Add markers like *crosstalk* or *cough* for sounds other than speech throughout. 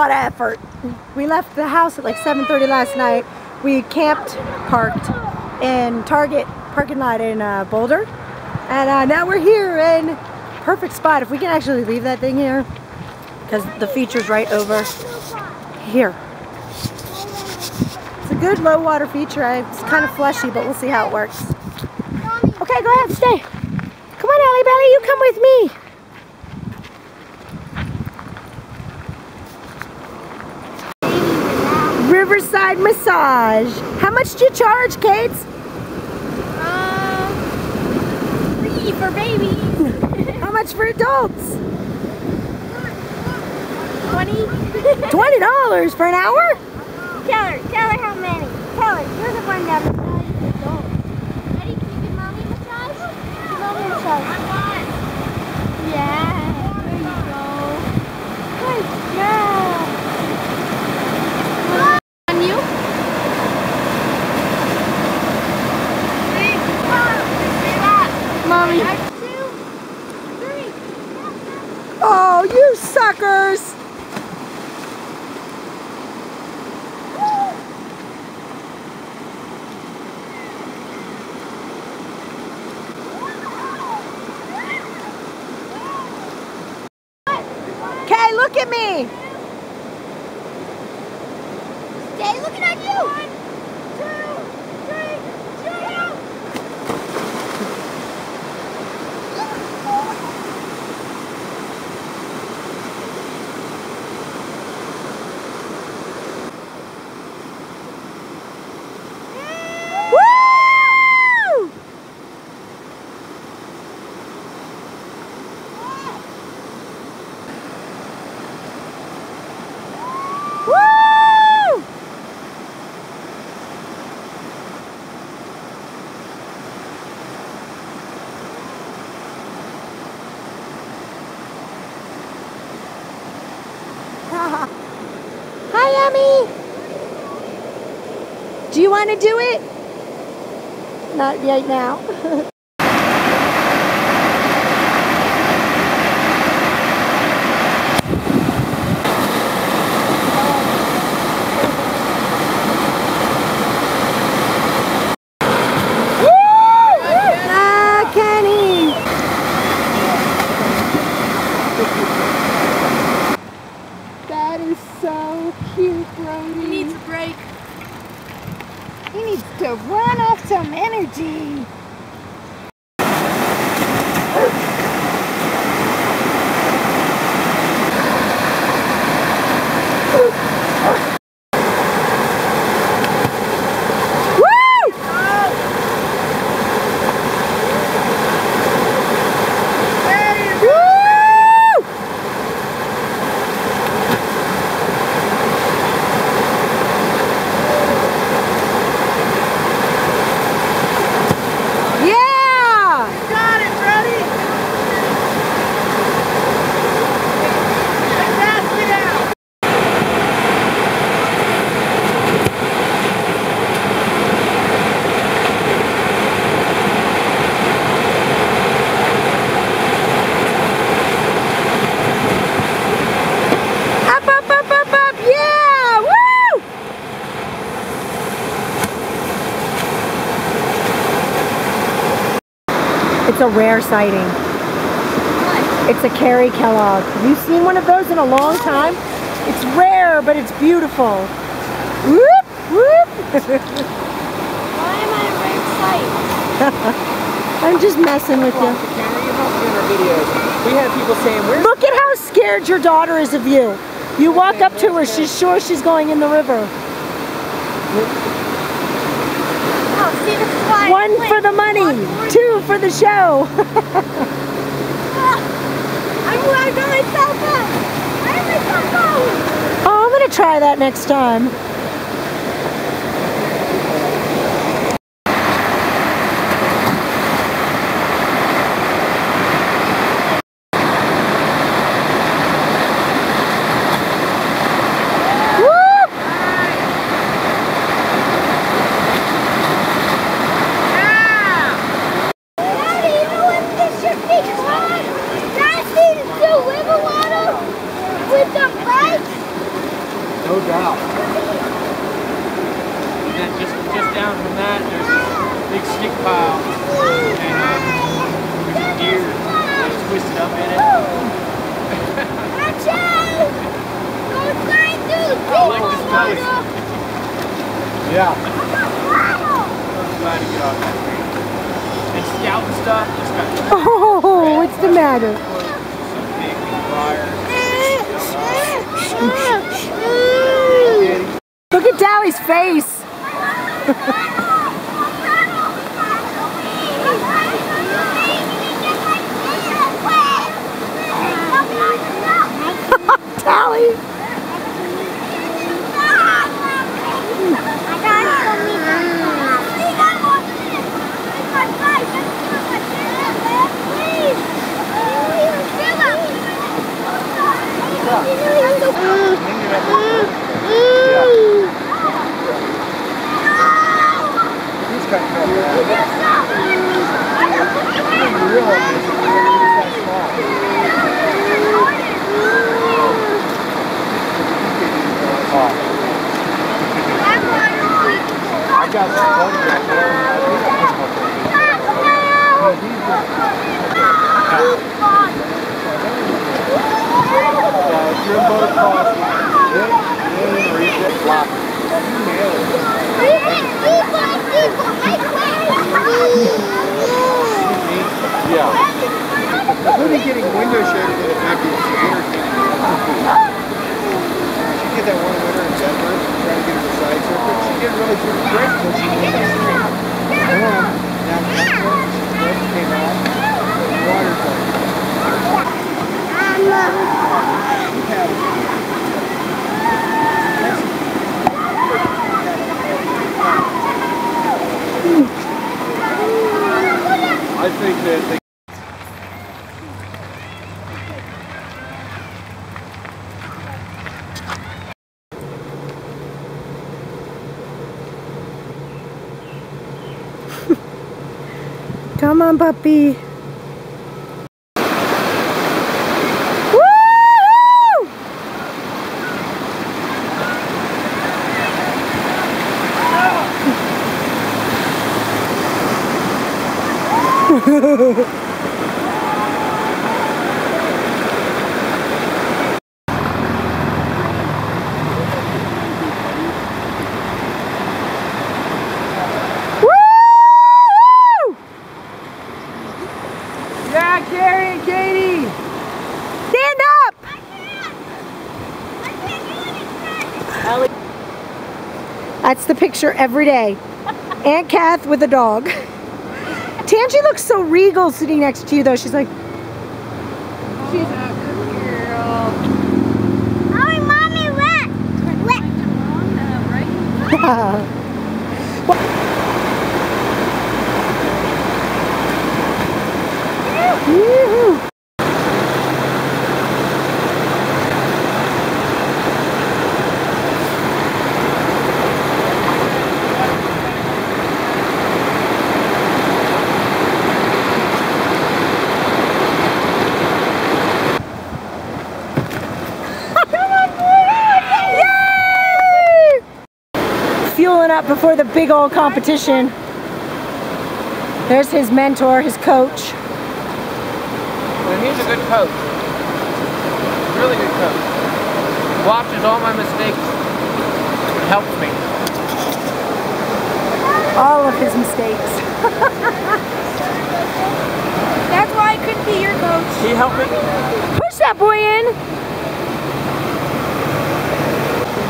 lot of effort. We left the house at like 7.30 last night. We camped, parked in Target parking lot in uh, Boulder. And uh, now we're here in perfect spot. If we can actually leave that thing here, because the feature's right over here. It's a good low water feature. It's kind of fleshy, but we'll see how it works. Okay, go ahead, stay. Come on, Allie Belly, you come with me. Riverside Massage. How much do you charge, Kate? Uh, free for babies. *laughs* How much for adults? 20. $20 for an hour? tell her, tell her how many. Tell her, you're the one that massages adults. Ready? Can you give mommy a massage? Mommy massage. Yeah. There you go. Good job. On you? Mommy. Two, three. Oh, you suckers! Okay, look at me. Stay looking at you. One, two, three, jump. Woo! Woo! *laughs* Hi, Emmy. Do you want to do it? Not yet now. *laughs* Ah, Kenny. That is so cute, Brody. He needs a break. He needs to run off some energy. Woo! Woo! Yeah! Got it, Brody. Pass me down. Up, up, up, up, up! Yeah! Woo! It's a rare sighting. It's a Carrie Kellogg. Have you seen one of those in a long time? It's rare, but it's beautiful. Whoop, whoop. Why am I in red sight? *laughs* I'm just messing with you. Karen, you helped me in our videos. We had people saying, where's Look at how scared your daughter is of you. You walk up to her, she's sure she's going in the river. Oh, see, this is why I One for the money, two for the show. *laughs* I'm I got my cell phone. Where's my cell phone? Oh, I'm gonna try that next time. Woo! Daddy, you know what this should be called? Daddy, Yeah. Glad to get off that train. And scout and stuff, just got Oh, what's the matter? some big wire. Look at Dally's face. Dally. He's got trouble. You realize it's that small. I got some photographs there. I think I was about to- Uh, if you're in boat crossing, hit, in, or you get blocked. You nail it. Yeah. Including getting window shaded in the back of your winter She did that one winter in Denver, trying to get her the side circuit. She didn't really pretty great until she went the street. Boom, down the came like, you have. I think that they Come on, puppy. Woo! Woo! Yeah, Gary and Kady! Stand up! That's the picture every day. Aunt Kath with a dog. Tangy looks so regal sitting next to you though. She's like, Oh, mommy, wet. Woo-hoo. *laughs* up before the big old competition. There's his mentor, his coach. Well, he's a good coach. Really good coach. Watches all my mistakes. Helps me. All of his mistakes. That's why I couldn't be your coach. He helped me. Push that boy in.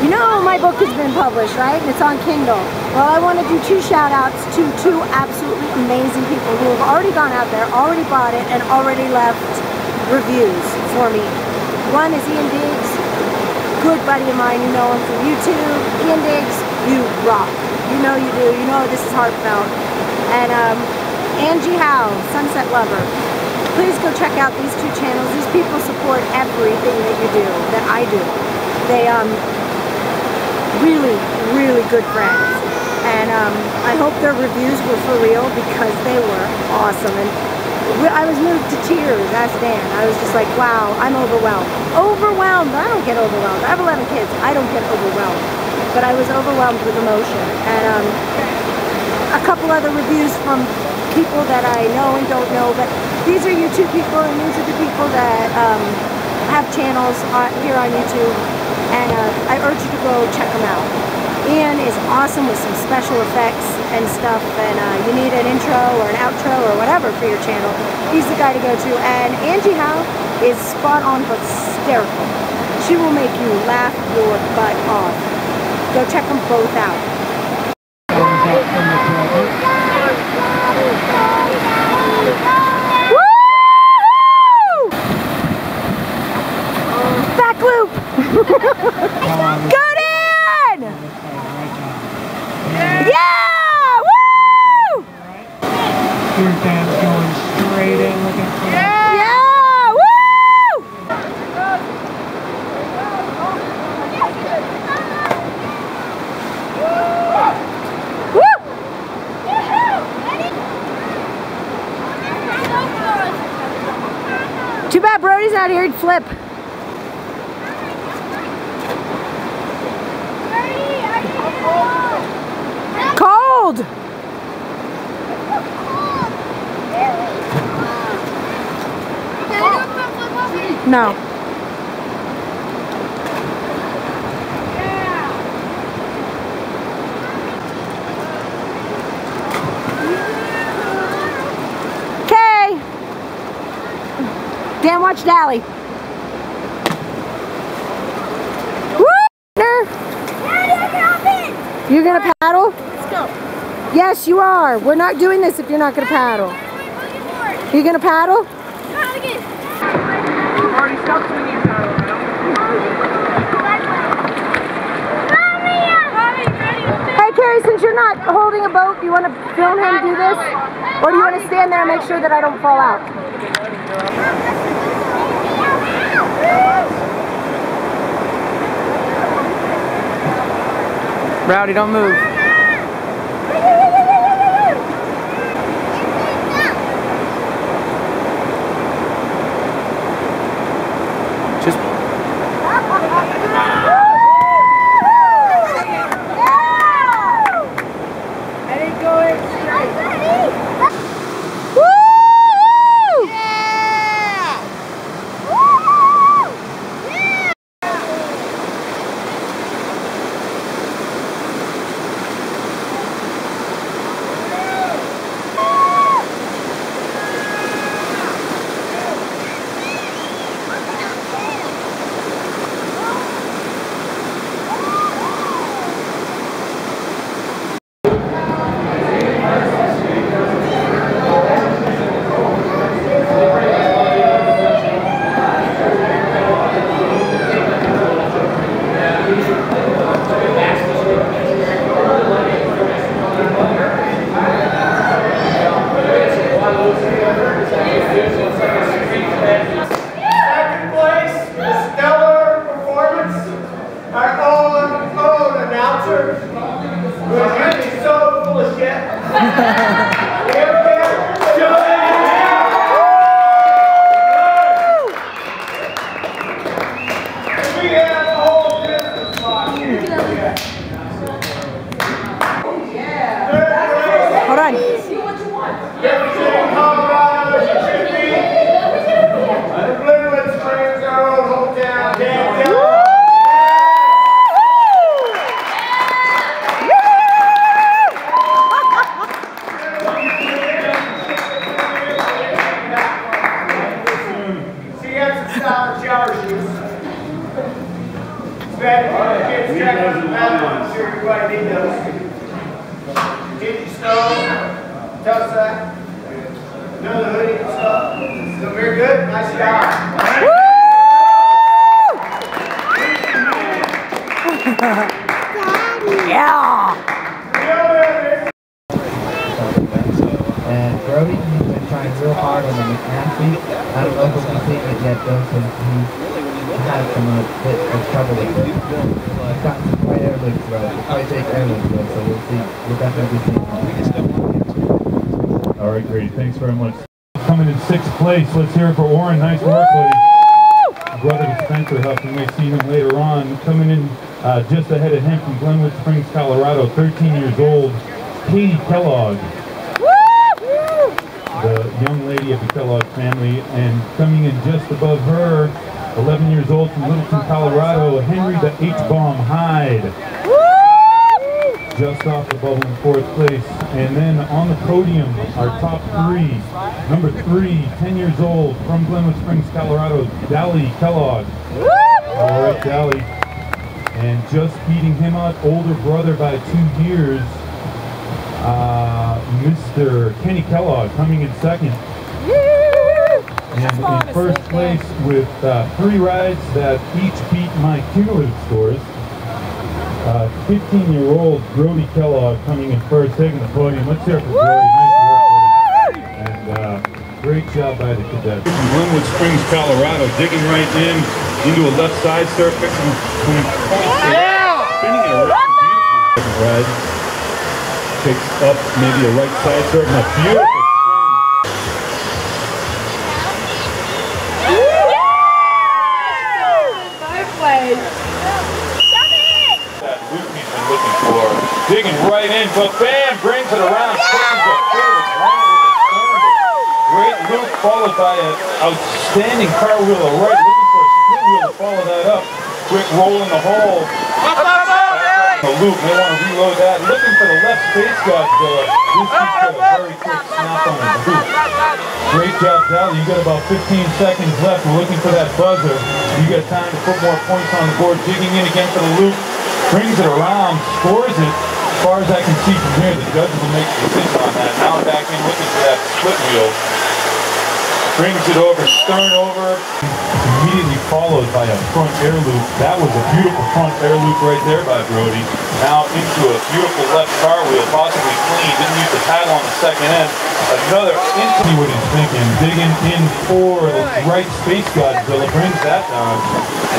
You know my book has been published, right? And it's on Kindle. Well, I want to do two shout outs to two absolutely amazing people who have already gone out there, already bought it, and already left reviews for me. One is Ian Diggs, good buddy of mine. You know him from YouTube. Ian Diggs, you rock. You know you do. You know this is heartfelt. And um, Angie Howe, Sunset Lover. Please go check out these two channels. These people support everything that you do, that I do. They um really, really good friends. And um, I hope their reviews were for real because they were awesome. And I was moved to tears, ask Dan. I was just like, wow, I'm overwhelmed. Overwhelmed. I don't get overwhelmed. I have 11 kids. I don't get overwhelmed. But I was overwhelmed with emotion. And um, a couple other reviews from people that I know and don't know, but these are YouTube people, and these are the people that um, have channels on, here on YouTube, and uh, I urge you to go check them out. Ian is awesome with some special effects and stuff, and uh, you need an intro or an outro or whatever for your channel, he's the guy to go to. And Angie Howe is spot on but hysterical. She will make you laugh your butt off. Go check them both out. Woo! Back loop! Go in! Yeah! Woo! Here's Dan going straight in looking for Yeah! Woo! Woo! Too bad Brody's not here, he'd flip. Cold! No. Okay. Dan, watch Dally. Woo! You're gonna paddle? Let's go. Yes, you are. We're not doing this if you're not gonna paddle. You're gonna paddle? Already stopped swinging paddle now. Hey, Carrie, since you're not a you want to film him do this? Or do you want to stand there and make sure that I don't fall out? Rowdy, don't move. Just Woo! Second place, a stellar performance, our own, own announcer, who's usually so full of shit. We have here, Joanne. We have a whole business spot here. Third place, Hold on. representing Colorado, as it should be. The Glenwood Springs, our own hometown, Dan Dillon. She had some style shower shoes. That kids check out the bathroom, I'm sure everybody needs those. Dingy stove, tough sack, none of the hoodie and stuff. So very good, nice job. Yeah. And Brody, he's been trying real hard on the McNasty. I don't know if we've it yet though, since he's had some uh, bit of trouble with it. He's gotten some great airlifts though. He'll probably take airlifts though, so we'll see. We'll definitely seeing. All right, great. Thanks very much. Coming in sixth place. Let's hear it for Warren. Nice work, buddy. Brother Spencer Huff. You may see him later on. Coming in uh, just ahead of him from Glenwood Springs, Colorado. 13 years old. Kady Kellogg, the young lady of the Kellogg family. And coming in just above her, 11 years old from Littleton, Colorado. Henry the H-Bomb Hyde. just off the bubble in fourth place. And then on the podium, our top three. Number three, 10 years old, from Glenwood Springs, Colorado, Dally Kellogg. All right, Dally. And just beating him out, older brother by two years, uh, Mr. Kenny Kellogg coming in second. And in first place with uh, three rides that each beat my cumulative scores. 15-year-old Brody Kellogg coming in first, taking the podium. Let's hear it for Brody. Nice work. And uh, great job by the cadets. From Glenwood Springs, Colorado, digging right in into a left side and coming spinning it around. Beautiful. Picks up maybe a right side circle. A beautiful. Digging right in, but bam, brings it around. Great loop followed by an outstanding cartwheel to the right. Looking for a spin wheel to follow that up. Quick roll in the hole. The loop, they want to reload that. Looking for the left space Godzilla. This keeps got a very quick snap on the loop. Great job, Dally. You got about 15 seconds left. We're looking for that buzzer. You got time to put more points on the board. Digging in again for the loop. Brings it around, scores it. As far as I can see from here, the judges will make a decision on that. Now back in looking for that split wheel. Brings it over, stern over. Immediately followed by a front air loop. That was a beautiful front air loop right there by Brody. Now into a beautiful left cartwheel, possibly clean. Didn't use the paddle on the second end. Another into what he's thinking. Digging in for the right space Godzilla. Brings that down.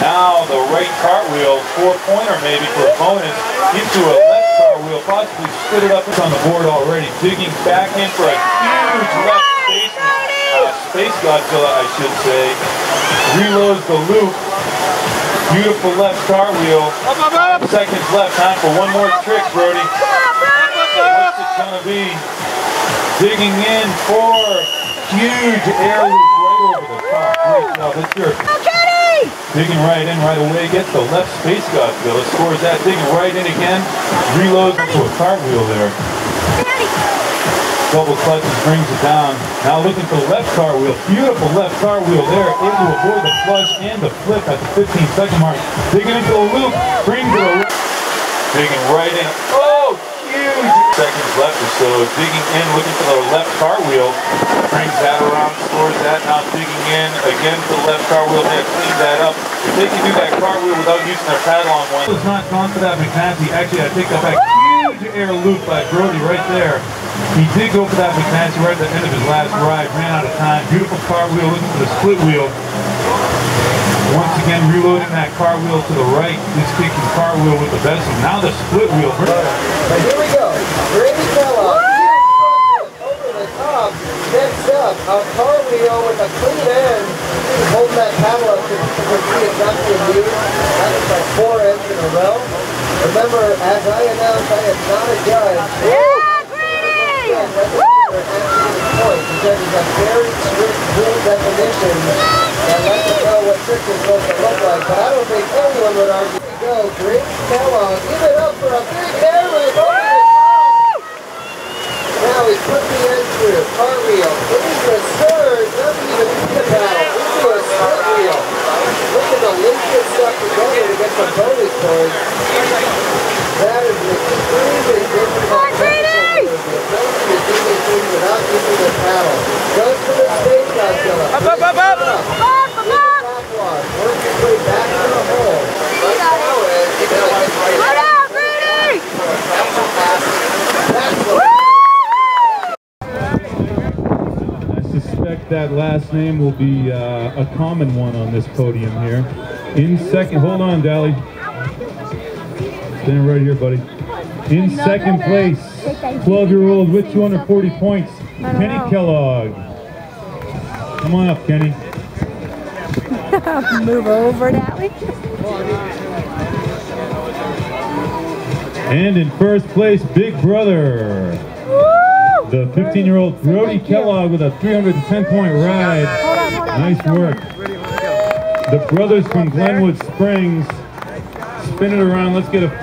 Now the right cartwheel, four pointer maybe for a bonus, into a left cartwheel, possibly split it up. It's on the board already. Digging back in for a huge left space, Godzilla, I should say. Reloads the loop. Beautiful left cartwheel. Seconds left. Time for one more trick, Brody. What's it gonna be? Digging in for huge air loop right over the top. Great job. Hear it. Digging right in right away, gets the left space Godzilla, scores that, digging right in again, reloads into a cartwheel there. Double clutches, brings it down. Now looking for the left cartwheel, beautiful left cartwheel there, able to avoid the flush and the flip at the 15 second mark. Digging into the loop, brings it around. Digging right in, oh, huge! Seconds left or so, digging in, looking for the left cartwheel, brings that around, scores that, now digging in, again for the left cartwheel, there, clean that up. If they can do that cartwheel without using their paddle on one. Was not gone for that McNasty, actually I take that back, air loop by Brody right there. He did go for that McNasty right at the end of his last ride, ran out of time, beautiful cartwheel looking for the split wheel. Once again, reloading that cartwheel to the right, this kicking cartwheel with the best. Now the split wheel. Here we go. Brady Kellogg. Over the top. Next up, a car wheel with a clean end. Holding that paddle up to, to exactly a move. That is like four ends in a row. Remember, as I announced, I am not a judge. Whether you're actually point, the judges have very strict rule definitions that let them know what trick is supposed to look like. But I don't think anyone would argue. Here we go. Brady Kellogg. Give it up for a big air loop over the top. Now he's put the end through. Car wheel. Into a surge. Doesn't even need a paddle. Into a split wheel. Looking to link this stuff together to get some bonus points. That is an extremely difficult technical movement. Don't you do these things without using the paddle. Goes to the space Up, up, I suspect that last name will be uh, a common one on this podium here. In second, hold on, Dally. Stand right here, buddy. In second place, 12-year-old with 240 points, Kenny. Kellogg. Come on up, Kenny. *laughs* Move over, Natalie. And in first place, Big Brother. Woo! The 15-year-old Brody you. Kellogg with a 310-point ride. Hold on, hold on. Nice work. The brothers from Glenwood Springs. Spin it around. Let's get a